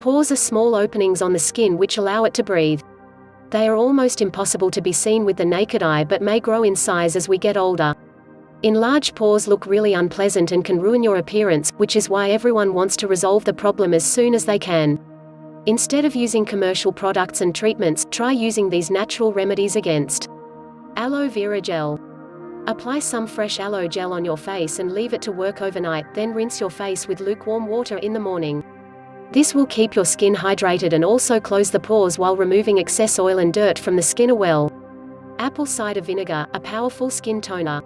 Pores are small openings on the skin which allow it to breathe. They are almost impossible to be seen with the naked eye but may grow in size as we get older. Enlarged pores look really unpleasant and can ruin your appearance, which is why everyone wants to resolve the problem as soon as they can. Instead of using commercial products and treatments, try using these natural remedies against aloe vera gel. Apply some fresh aloe gel on your face and leave it to work overnight, then rinse your face with lukewarm water in the morning. This will keep your skin hydrated and also close the pores while removing excess oil and dirt from the skin well. Apple cider vinegar, a powerful skin toner.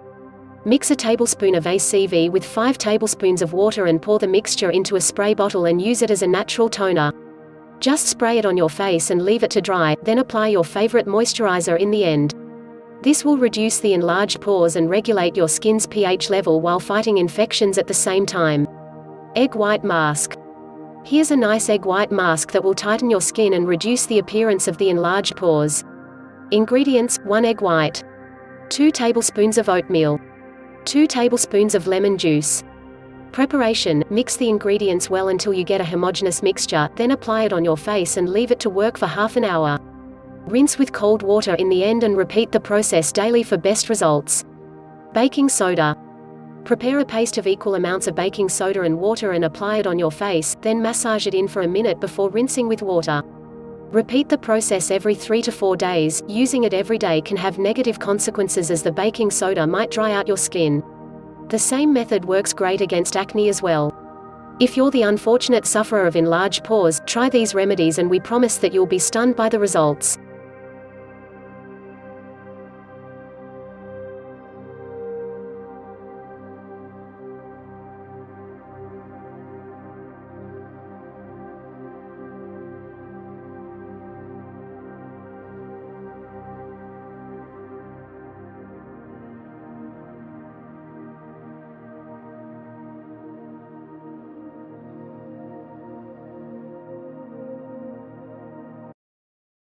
Mix a tablespoon of ACV with 5 tablespoons of water and pour the mixture into a spray bottle and use it as a natural toner. Just spray it on your face and leave it to dry, then apply your favorite moisturizer in the end. This will reduce the enlarged pores and regulate your skin's pH level while fighting infections at the same time. Egg white mask. Here's a nice egg white mask that will tighten your skin and reduce the appearance of the enlarged pores. Ingredients 1 egg white, 2 tablespoons of oatmeal, 2 tablespoons of lemon juice. Preparation Mix the ingredients well until you get a homogeneous mixture, then apply it on your face and leave it to work for half an hour. Rinse with cold water in the end and repeat the process daily for best results. Baking soda. Prepare a paste of equal amounts of baking soda and water and apply it on your face, then massage it in for a minute before rinsing with water. Repeat the process every 3 to 4 days. Using it every day can have negative consequences as the baking soda might dry out your skin. The same method works great against acne as well. If you're the unfortunate sufferer of enlarged pores, try these remedies and we promise that you'll be stunned by the results.